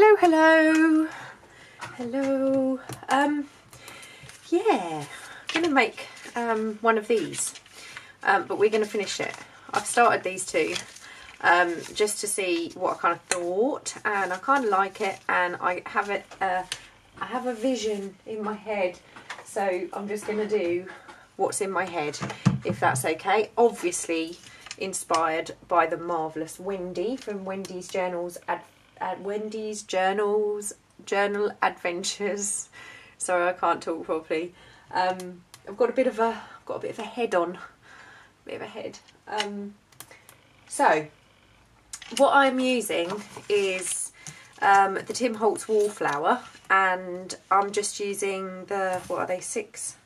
hello, hello, hello. Um, yeah, I'm gonna make um, one of these, um, but we're gonna finish it. I've started these two um, just to see what I kind of thought, and I kind of like it, and I have it. Uh, I have a vision in my head, so I'm just gonna do what's in my head, if that's okay. Obviously inspired by the marvellous Wendy from Wendy's Journals at Wendy's Journals Journal Adventures. Sorry, I can't talk properly. Um, I've got a bit of a got a bit of a head on, a bit of a head. Um, so, what I'm using is um, the Tim Holtz Wallflower, and I'm just using the what are they six?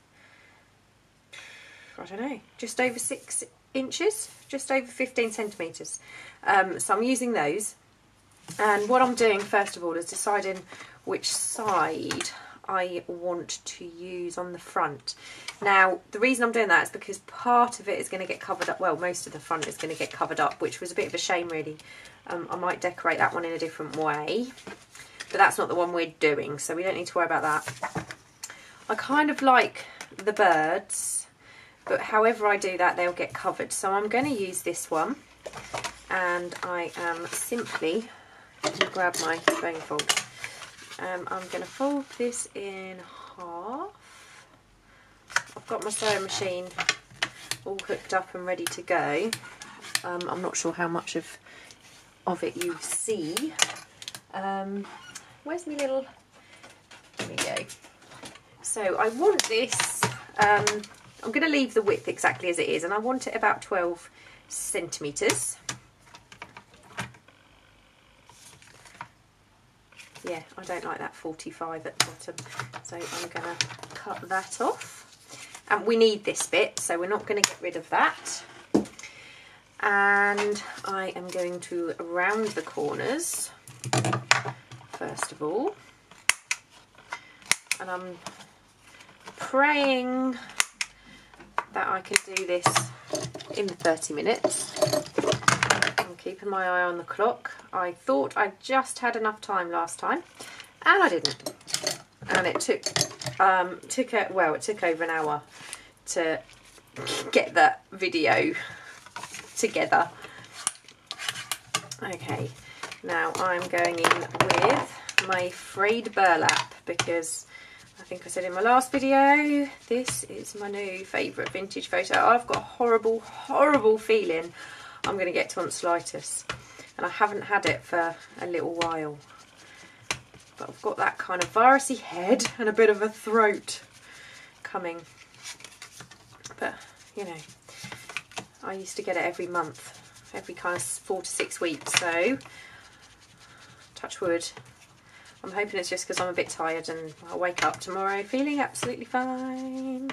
I don't know, just over six inches, just over 15 centimetres. Um, so I'm using those. And what I'm doing first of all is deciding which side I want to use on the front. Now, the reason I'm doing that is because part of it is going to get covered up. Well, most of the front is going to get covered up, which was a bit of a shame, really. Um, I might decorate that one in a different way. But that's not the one we're doing, so we don't need to worry about that. I kind of like the birds but however I do that they'll get covered so I'm going to use this one and I am simply to grab my bone fold. Um, I'm going to fold this in half. I've got my sewing machine all hooked up and ready to go. Um, I'm not sure how much of of it you see. Um, where's my little there we go. So I want this um, I'm going to leave the width exactly as it is and I want it about 12 centimetres. Yeah, I don't like that 45 at the bottom, so I'm going to cut that off. And we need this bit, so we're not going to get rid of that. And I am going to round the corners, first of all. And I'm praying that I can do this in 30 minutes. I'm keeping my eye on the clock. I thought I just had enough time last time and I didn't. And it took, um, took a, well, it took over an hour to get that video together. Okay, now I'm going in with my frayed burlap because I think I said in my last video, this is my new favourite vintage photo. I've got a horrible, horrible feeling I'm going to get tonsillitis. And I haven't had it for a little while. But I've got that kind of virusy head and a bit of a throat coming. But, you know, I used to get it every month, every kind of four to six weeks. So, touch wood, I'm hoping it's just because I'm a bit tired and I'll wake up tomorrow feeling absolutely fine.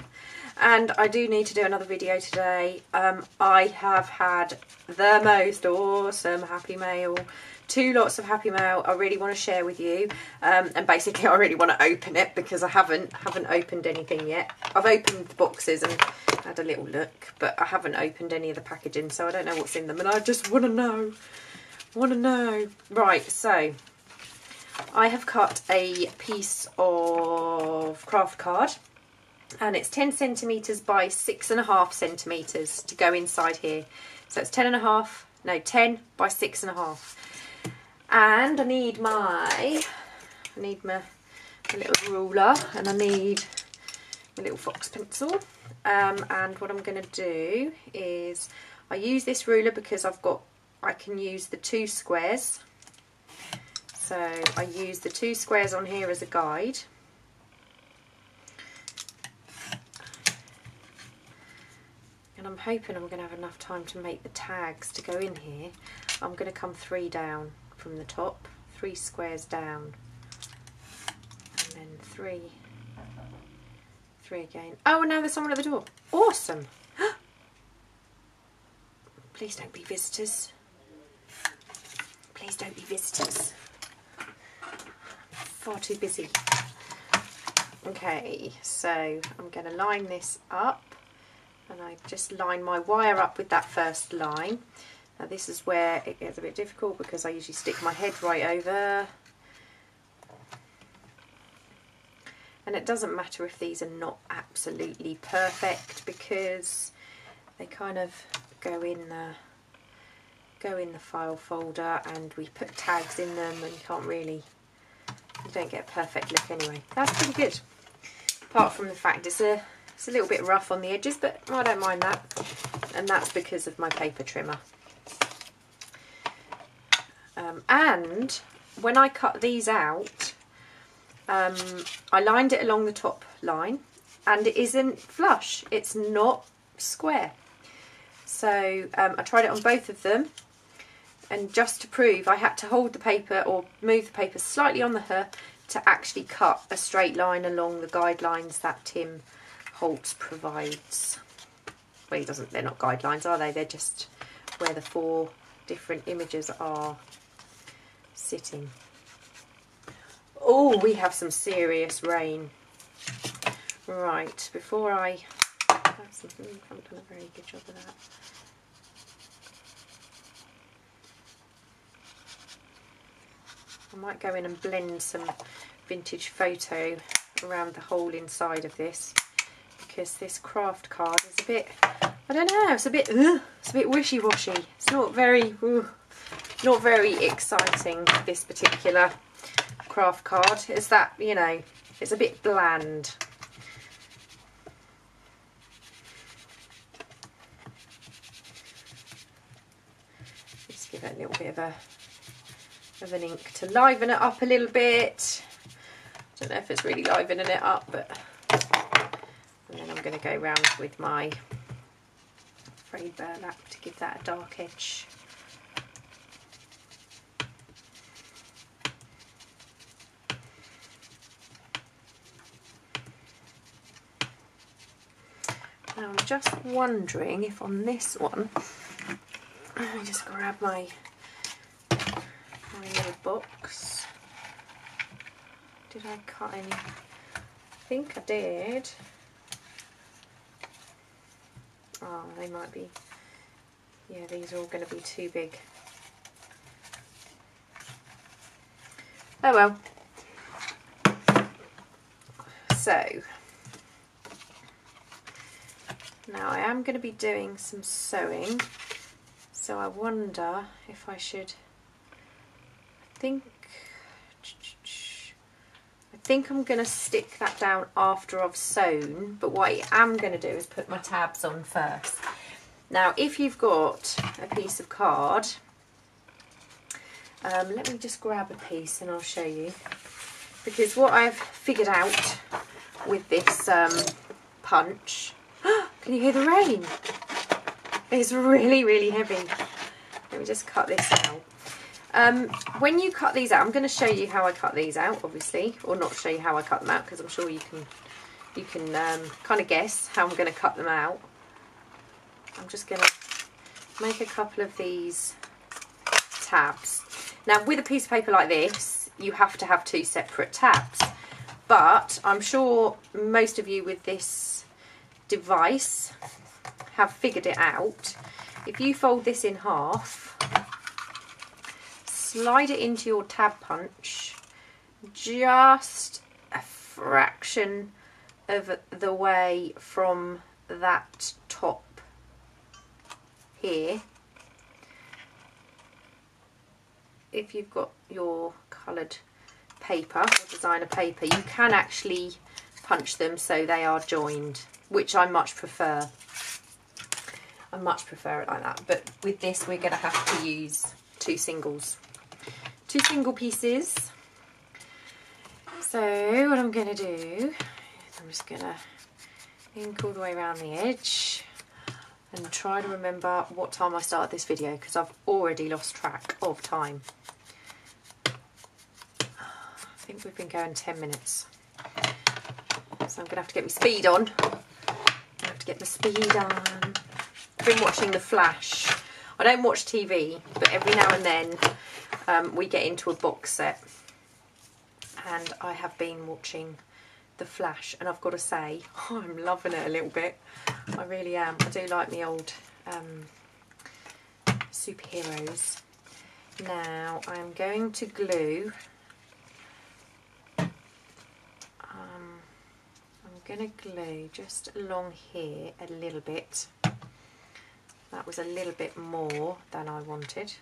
And I do need to do another video today. Um, I have had the most awesome Happy Mail. Two lots of Happy Mail I really want to share with you. Um, and basically I really want to open it because I haven't haven't opened anything yet. I've opened the boxes and had a little look. But I haven't opened any of the packaging so I don't know what's in them. And I just want to know. Want to know. Right, so I have cut a piece of craft card and it's 10 centimetres by six and a half centimetres to go inside here. So it's 10 and a half, no 10 by six and a half. And I need my, I need my, my little ruler and I need my little fox pencil. Um, and what I'm going to do is I use this ruler because I've got, I can use the two squares so I use the two squares on here as a guide. And I'm hoping I'm going to have enough time to make the tags to go in here. I'm going to come three down from the top, three squares down, and then three, three again. Oh, and now there's someone at the door. Awesome. Please don't be visitors. Please don't be visitors far too busy. Okay, so I'm going to line this up and I just line my wire up with that first line. Now this is where it gets a bit difficult because I usually stick my head right over. And it doesn't matter if these are not absolutely perfect because they kind of go in the go in the file folder and we put tags in them and you can't really you don't get a perfect look anyway. That's pretty good. Apart from the fact it's a it's a little bit rough on the edges but I don't mind that. And that's because of my paper trimmer. Um, and when I cut these out um, I lined it along the top line and it isn't flush. It's not square. So um, I tried it on both of them and just to prove I had to hold the paper or move the paper slightly on the her to actually cut a straight line along the guidelines that Tim Holtz provides. Well, he doesn't, they're not guidelines, are they? They're just where the four different images are sitting. Oh, we have some serious rain. Right, before I... I haven't done a very good job of that. I might go in and blend some vintage photo around the whole inside of this because this craft card is a bit, I don't know, it's a bit, it's a bit wishy-washy. It's not very, not very exciting, this particular craft card. It's that, you know, it's a bit bland. Just give it a little bit of a of an ink to liven it up a little bit. I don't know if it's really livening it up, but I'm going to go around with my frayed burlap to give that a dark edge. Now I'm just wondering if on this one, let me just grab my my little box. Did I cut any? I think I did. Oh, they might be, yeah, these are all going to be too big. Oh well. So, now I am going to be doing some sewing, so I wonder if I should I think I'm going to stick that down after I've sewn but what I am going to do is put my tabs on first. Now if you've got a piece of card um, let me just grab a piece and I'll show you because what I've figured out with this um, punch can you hear the rain? It's really really heavy. Let me just cut this out. Um, when you cut these out, I'm going to show you how I cut these out, obviously, or not show you how I cut them out because I'm sure you can you can um, kind of guess how I'm going to cut them out. I'm just going to make a couple of these tabs. Now, with a piece of paper like this, you have to have two separate tabs, but I'm sure most of you with this device have figured it out. If you fold this in half, slide it into your tab punch. Just a fraction of the way from that top here. If you've got your coloured paper or designer paper you can actually punch them so they are joined which I much prefer. I much prefer it like that. But with this we're going to have to use two singles two single pieces. So what I'm going to do is I'm just going to ink all the way around the edge and try to remember what time I started this video because I've already lost track of time. I think we've been going 10 minutes. So I'm going to have to get my speed on. I have to get my speed on. I've been watching The Flash. I don't watch TV, but every now and then um, we get into a box set and I have been watching The Flash and I've got to say I'm loving it a little bit I really am I do like the old um, superheroes now I'm going to glue um, I'm going to glue just along here a little bit. That was a little bit more than I wanted.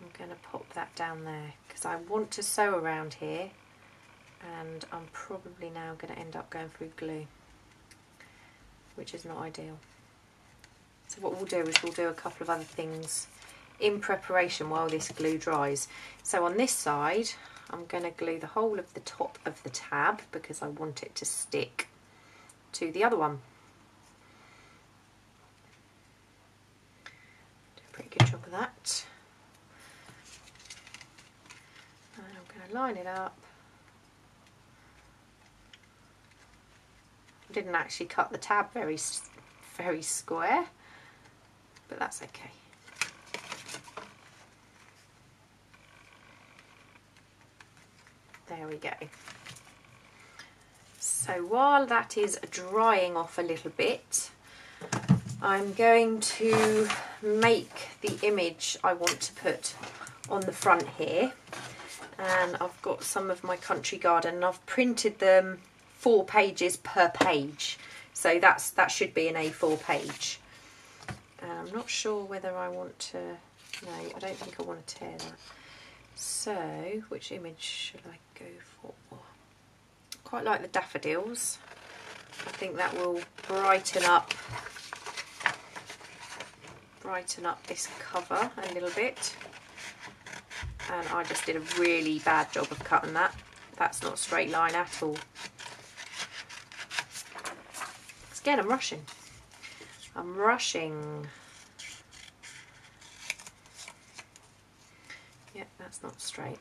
I'm going to pop that down there because I want to sew around here and I'm probably now going to end up going through glue which is not ideal. So what we'll do is we'll do a couple of other things in preparation while this glue dries. So on this side I'm going to glue the whole of the top of the tab because I want it to stick to the other one. Do a pretty good job of that. And I'm going to line it up. Didn't actually cut the tab very very square, but that's okay. There we go. So while that is drying off a little bit, I'm going to make the image I want to put on the front here. And I've got some of my country garden and I've printed them four pages per page. So that's that should be an A4 page. And I'm not sure whether I want to, no, I don't think I want to tear that. So, which image should I go for? Quite like the daffodils. I think that will brighten up brighten up this cover a little bit. And I just did a really bad job of cutting that. That's not straight line at all. Again, I'm rushing. I'm rushing. Yep, that's not straight.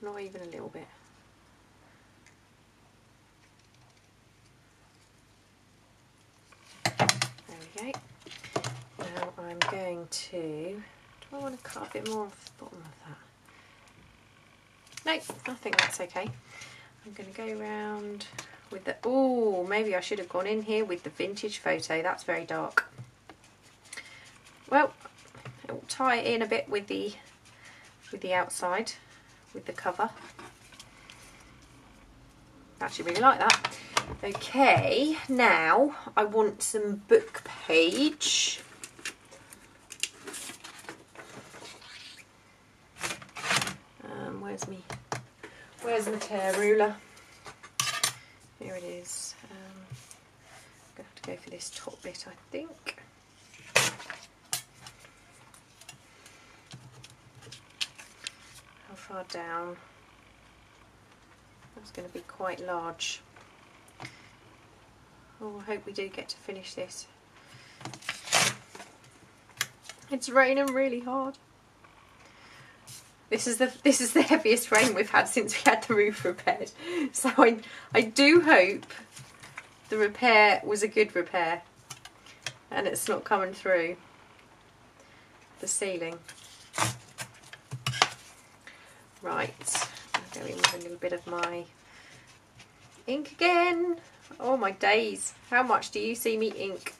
Not even a little bit. There we go. Now I'm going to, I want to cut a bit more off the bottom of that? Nope, I think that's okay. I'm going to go around with the, oh, maybe I should have gone in here with the vintage photo. That's very dark. Well, will tie it in a bit with the with the outside with the cover actually really like that okay now I want some book page um, where's me where's my tear ruler here it is um, I'm gonna have to go for this top bit I think How far down. That's going to be quite large. Oh, I hope we do get to finish this. It's raining really hard. This is the this is the heaviest rain we've had since we had the roof repaired. So I I do hope the repair was a good repair and it's not coming through the ceiling. Right, I'm going with a little bit of my ink again. Oh my days, how much do you see me ink?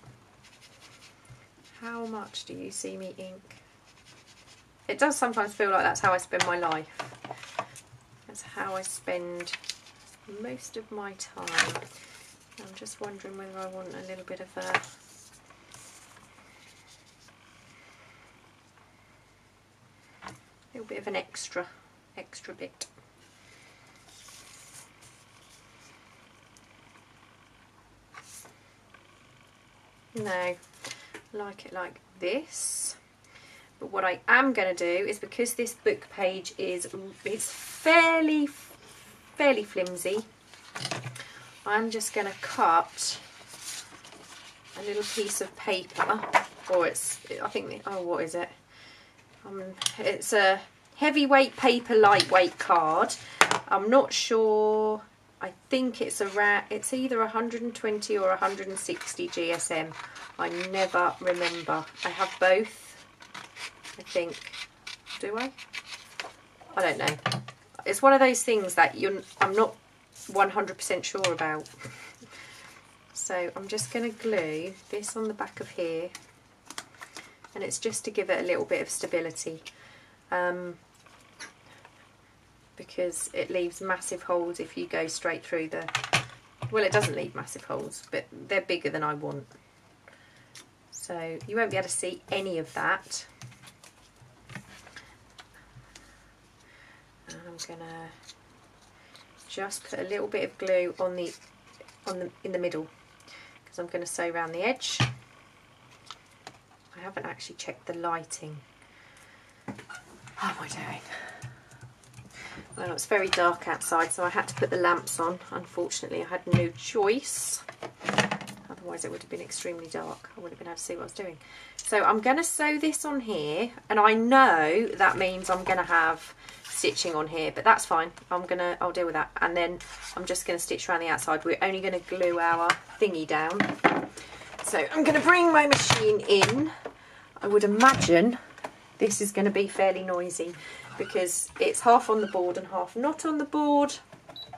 How much do you see me ink? It does sometimes feel like that's how I spend my life. That's how I spend most of my time. I'm just wondering whether I want a little bit of a little bit of an extra extra bit. No, like it like this. But what I am going to do is because this book page is it's fairly fairly flimsy, I'm just going to cut a little piece of paper, or it's I think oh what is it? Um, it's a heavyweight paper lightweight card. I'm not sure I think it's around it's either 120 or 160 GSM I never remember. I have both I think. Do I? I don't know. It's one of those things that you I'm not 100% sure about. So I'm just going to glue this on the back of here. And it's just to give it a little bit of stability. Um, because it leaves massive holes if you go straight through the well it doesn't leave massive holes but they're bigger than I want. So you won't be able to see any of that I'm gonna just put a little bit of glue on the on the in the middle because I'm going to sew around the edge. I haven't actually checked the lighting. How am I doing? Well it's very dark outside so I had to put the lamps on. Unfortunately I had no choice. Otherwise it would have been extremely dark. I wouldn't have been able to see what I was doing. So I'm going to sew this on here and I know that means I'm going to have stitching on here but that's fine. I'm gonna I'll deal with that. And then I'm just gonna stitch around the outside. We're only gonna glue our thingy down. So I'm gonna bring my machine in. I would imagine this is to be fairly noisy because it's half on the board and half not on the board.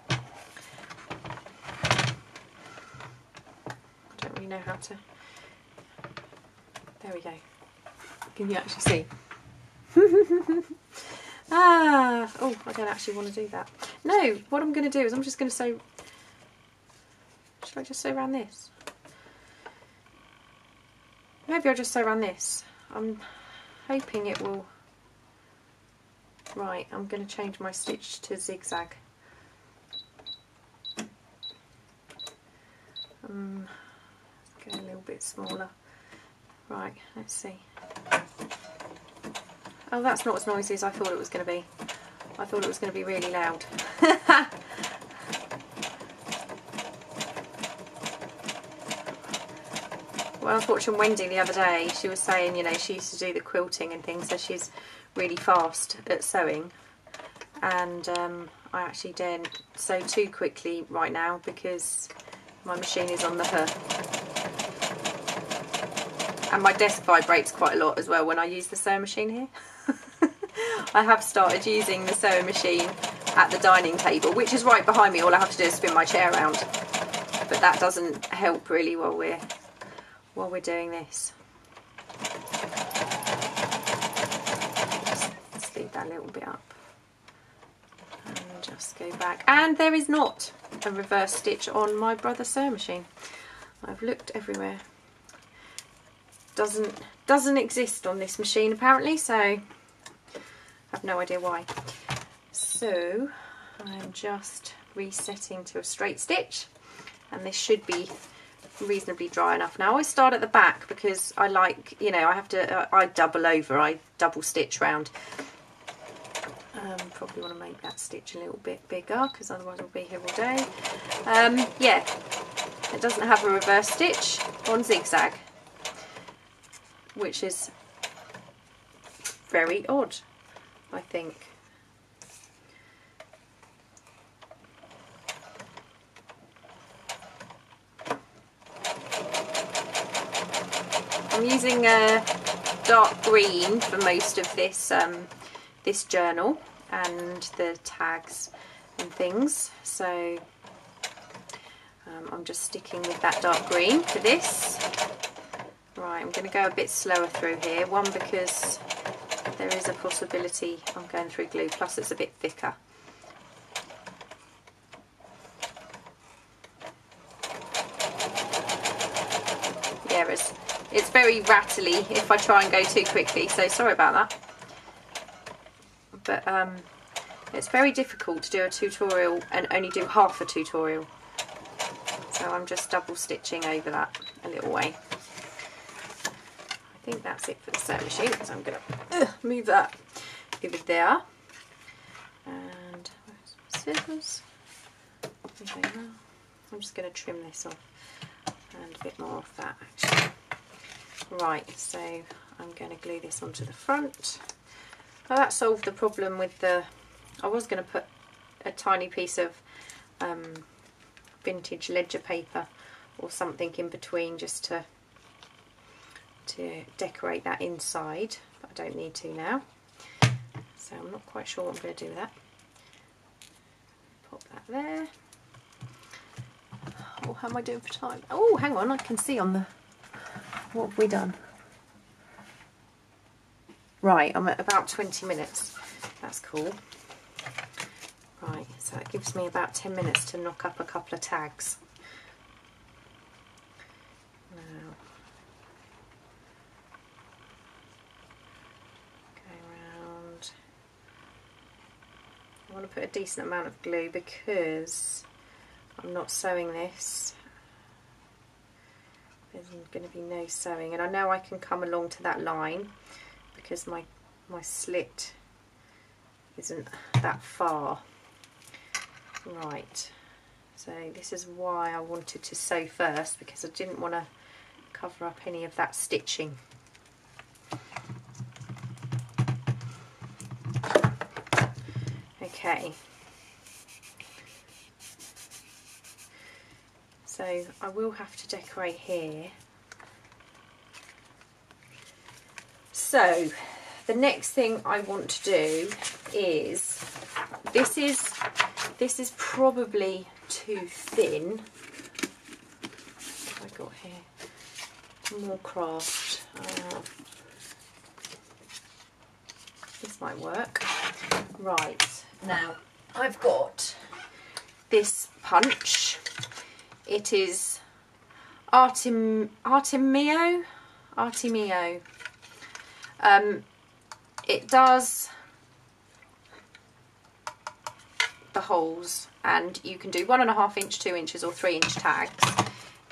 I don't really know how to there we go. Can you actually see Ah, oh, I don't actually want to do that. No, what I'm going to do is I'm just going to sew, should I just sew around this? Maybe I'll just sew around this. I'm hoping it will, right, I'm going to change my stitch to zigzag. Um, go a little bit smaller. Right, let's see. Oh, that's not as noisy as I thought it was going to be. I thought it was going to be really loud. well, I was watching Wendy the other day. She was saying, you know, she used to do the quilting and things, so she's really fast at sewing. And um, I actually don't sew too quickly right now because my machine is on the hook. And my desk vibrates quite a lot as well when I use the sewing machine here. I have started using the sewing machine at the dining table, which is right behind me. All I have to do is spin my chair around. But that doesn't help really while we're while we're doing this. Just speed that a little bit up. And just go back. And there is not a reverse stitch on my brother's sewing machine. I've looked everywhere. Doesn't doesn't exist on this machine apparently, so I have no idea why. So I'm just resetting to a straight stitch and this should be reasonably dry enough. Now I start at the back because I like, you know, I have to, uh, I double over, I double stitch round. Um, probably want to make that stitch a little bit bigger because otherwise I'll be here all day. Um, yeah, it doesn't have a reverse stitch on zigzag, which is very odd. I think. I'm using a dark green for most of this um, this journal and the tags and things so um, I'm just sticking with that dark green for this right I'm going to go a bit slower through here one because there is a possibility I'm going through glue, plus it's a bit thicker. Yeah, it's, it's very rattly if I try and go too quickly, so sorry about that. But um, it's very difficult to do a tutorial and only do half a tutorial. So I'm just double stitching over that a little way. I think that's it for the sewing machine, so I'm going to move that over there. And scissors? I'm just going to trim this off and a bit more of that actually. Right, so I'm going to glue this onto the front. Well, that solved the problem with the, I was going to put a tiny piece of um, vintage ledger paper or something in between just to to decorate that inside, but I don't need to now. So I'm not quite sure what I'm going to do with that. Pop that there. Oh, how am I doing for time? Oh, hang on, I can see on the... What have we done? Right, I'm at about 20 minutes. That's cool. Right, so that gives me about 10 minutes to knock up a couple of tags. To put a decent amount of glue because I'm not sewing this. There's going to be no sewing and I know I can come along to that line because my my slit isn't that far. Right, so this is why I wanted to sew first because I didn't want to cover up any of that stitching. Okay. So I will have to decorate here. So the next thing I want to do is this is this is probably too thin. What have I got here? More craft. Uh, this might work. Right, now I've got this punch. It is Artem Artemio. Artemio. Um, it does the holes and you can do one and a half inch, two inches or three inch tags.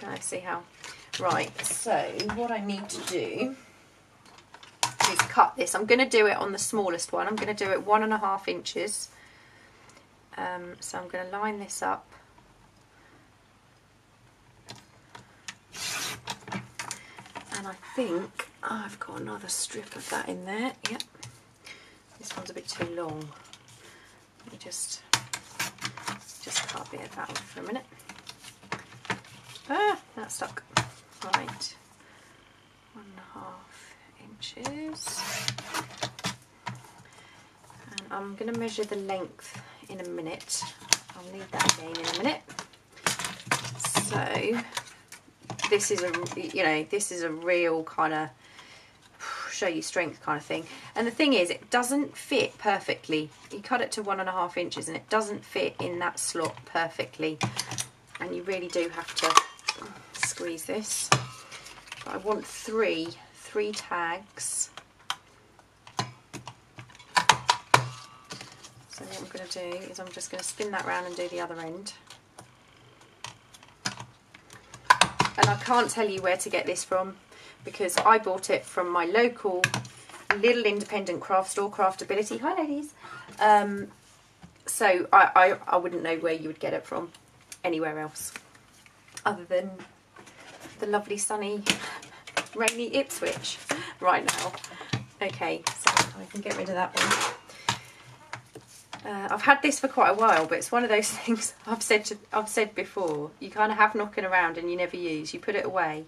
I see how? Right, so what I need to do is cut this. I'm going to do it on the smallest one. I'm going to do it one and a half inches. Um, so I'm going to line this up. And I think I've got another strip of that in there. Yep. This one's a bit too long. Let me just just cut a bit of that off for a minute. Ah, that's stuck. Right, one and a half inches. And I'm going to measure the length in a minute. I'll need that again in a minute. So this is a, you know, this is a real kind of show you strength kind of thing. And the thing is, it doesn't fit perfectly. You cut it to one and a half inches and it doesn't fit in that slot perfectly. And you really do have to squeeze this. But I want three, three tags. So what I'm going to do is I'm just going to spin that round and do the other end. And I can't tell you where to get this from because I bought it from my local little independent craft store, Craftability. Hi ladies. Um, so I, I, I wouldn't know where you would get it from anywhere else other than the lovely sunny rainy Ipswich right now. Okay, so I can get rid of that one. Uh, I've had this for quite a while, but it's one of those things I've said to, I've said before. You kind of have knocking around and you never use. You put it away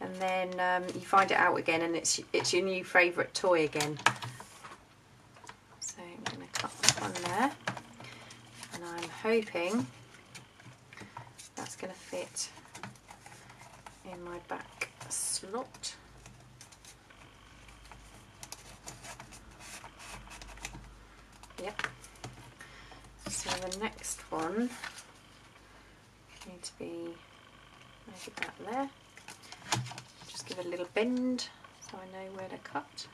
and then um, you find it out again and it's it's your new favourite toy again. So I'm going to cut that one there and I'm hoping that's going to fit in my back slot. Yep. So the next one need to be maybe that there Just give it a little bend so I know where to cut.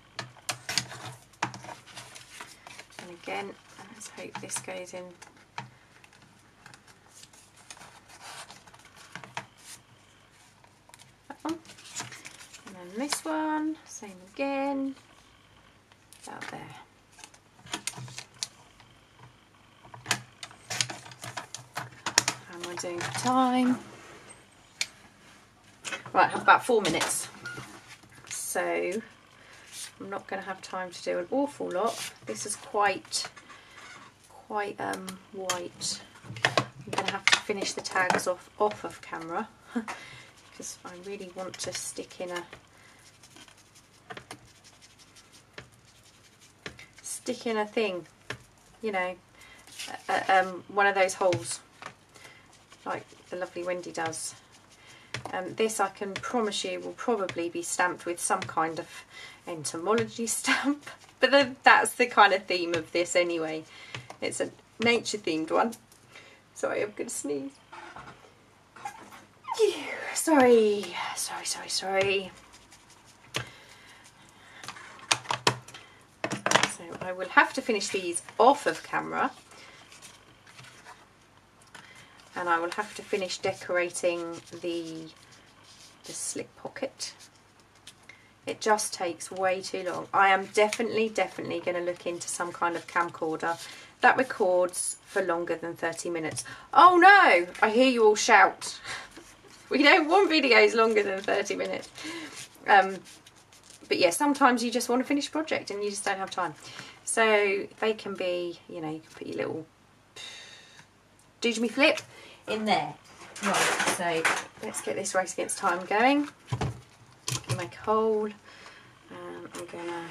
And again, let's hope this goes in And this one, same again, about there. Am I doing time? Right, I have about four minutes. So I'm not going to have time to do an awful lot. This is quite, quite um, white. I'm going to have to finish the tags off, off of camera because I really want to stick in a stick in a thing, you know, um, one of those holes like the lovely Wendy does. Um, this I can promise you will probably be stamped with some kind of entomology stamp, but the, that's the kind of theme of this anyway. It's a nature themed one. Sorry, I'm going to sneeze. Sorry, sorry, sorry, sorry. So I will have to finish these off of camera. And I will have to finish decorating the, the slip pocket. It just takes way too long. I am definitely, definitely going to look into some kind of camcorder that records for longer than 30 minutes. Oh no! I hear you all shout. we don't want videos longer than 30 minutes. Um, but yeah, sometimes you just want to finish a project and you just don't have time. So they can be, you know, you can put your little do me flip in there. Right, so let's get this race against time going. Make a hole. and I'm gonna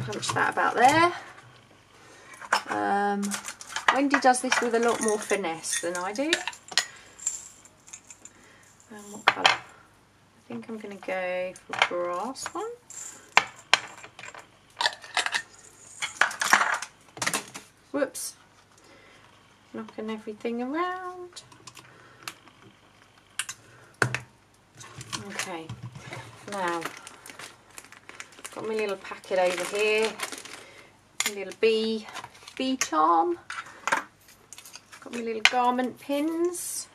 punch that about there. Um, Wendy does this with a lot more finesse than I do. Um, what colour? I think I'm going to go for brass one. Whoops. Knocking everything around. Okay, now got my little packet over here, my little bee, bee charm, got my little garment pins.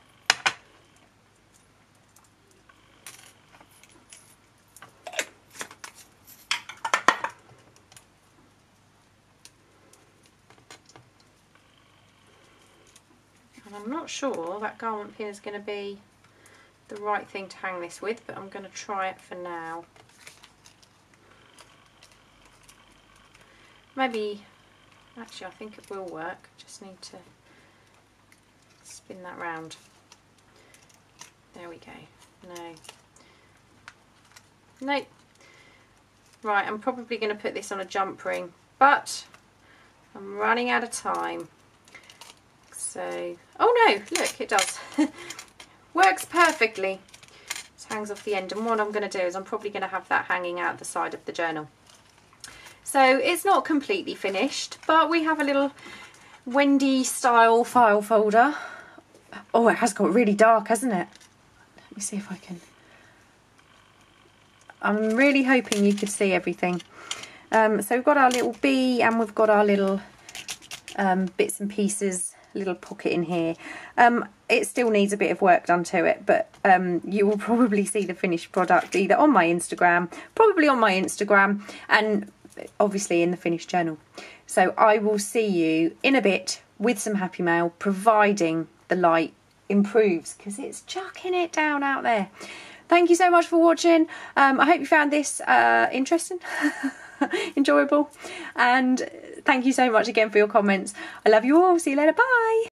I'm not sure that garment pin is going to be the right thing to hang this with, but I'm going to try it for now. Maybe, actually I think it will work, just need to spin that round. There we go. No. Nope. Right, I'm probably going to put this on a jump ring, but I'm running out of time. So, oh no, look, it does. Works perfectly. It hangs off the end. And what I'm going to do is I'm probably going to have that hanging out the side of the journal. So it's not completely finished, but we have a little Wendy style file folder. Oh, it has got really dark, hasn't it? Let me see if I can. I'm really hoping you could see everything. Um, so we've got our little bee and we've got our little um, bits and pieces little pocket in here. Um, it still needs a bit of work done to it, but um, you will probably see the finished product either on my Instagram, probably on my Instagram, and obviously in the finished journal. So I will see you in a bit with some happy mail, providing the light improves because it's chucking it down out there. Thank you so much for watching. Um, I hope you found this uh, interesting, enjoyable, and thank you so much again for your comments. I love you all. See you later. Bye.